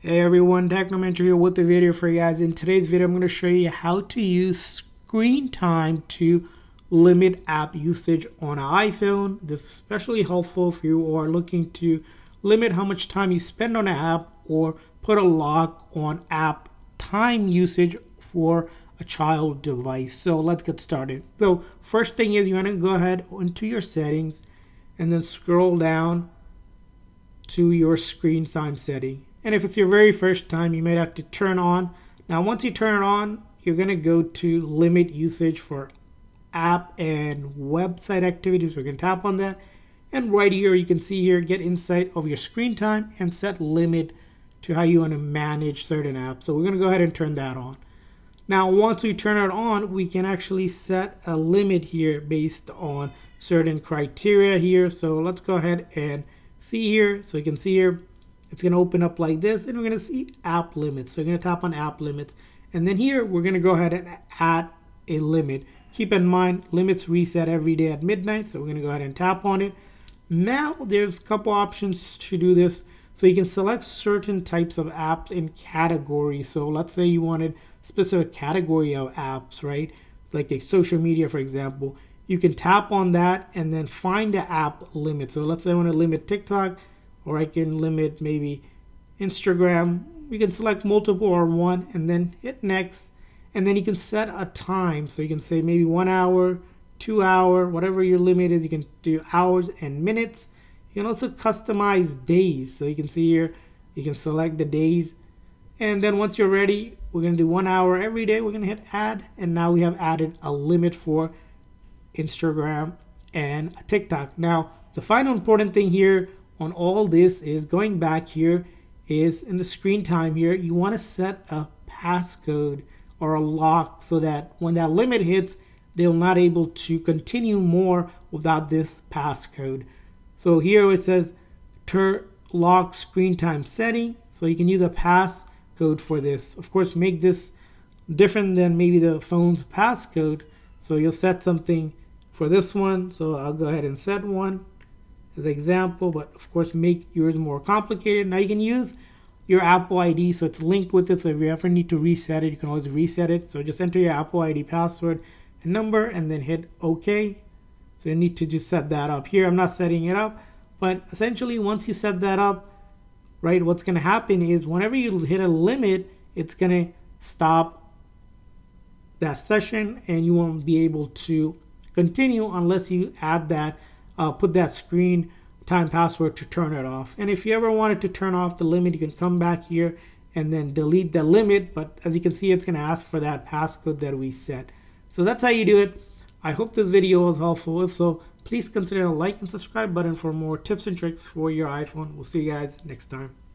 Hey everyone, Technomentary here with the video for you guys. In today's video, I'm going to show you how to use screen time to limit app usage on an iPhone. This is especially helpful if you are looking to limit how much time you spend on an app or put a lock on app time usage for a child device. So let's get started. So first thing is you want to go ahead into your settings and then scroll down to your screen time setting and if it's your very first time, you might have to turn on. Now, once you turn it on, you're going to go to limit usage for app and website activities. We're going to tap on that. And right here, you can see here, get insight of your screen time and set limit to how you want to manage certain apps. So we're going to go ahead and turn that on. Now, once we turn it on, we can actually set a limit here based on certain criteria here. So let's go ahead and see here. So you can see here, it's going to open up like this and we're going to see app limits. So we're going to tap on app limits. And then here we're going to go ahead and add a limit. Keep in mind limits reset every day at midnight. So we're going to go ahead and tap on it. Now there's a couple options to do this. So you can select certain types of apps in categories. So let's say you wanted specific category of apps, right? Like a social media, for example. You can tap on that and then find the app limit. So let's say I want to limit TikTok or I can limit maybe Instagram. We can select multiple or one and then hit next. And then you can set a time. So you can say maybe one hour, two hour, whatever your limit is. You can do hours and minutes. You can also customize days. So you can see here, you can select the days. And then once you're ready, we're going to do one hour every day. We're going to hit add. And now we have added a limit for Instagram and TikTok. Now, the final important thing here on all this is going back here is in the screen time here, you want to set a passcode or a lock so that when that limit hits, they're not able to continue more without this passcode. So here it says tur lock screen time setting. So you can use a passcode for this. Of course, make this different than maybe the phone's passcode. So you'll set something for this one. So I'll go ahead and set one as an example, but of course make yours more complicated. Now you can use your Apple ID so it's linked with it. So if you ever need to reset it, you can always reset it. So just enter your Apple ID password and number and then hit OK. So you need to just set that up here. I'm not setting it up, but essentially once you set that up, right, what's going to happen is whenever you hit a limit, it's going to stop that session and you won't be able to continue unless you add that uh, put that screen time password to turn it off. And if you ever wanted to turn off the limit, you can come back here and then delete the limit. But as you can see, it's going to ask for that passcode that we set. So that's how you do it. I hope this video was helpful. If so, please consider the like and subscribe button for more tips and tricks for your iPhone. We'll see you guys next time.